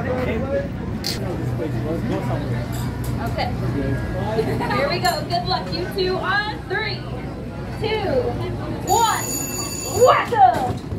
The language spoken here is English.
Okay. Here we go. Good luck, you two on three, two, one. Whack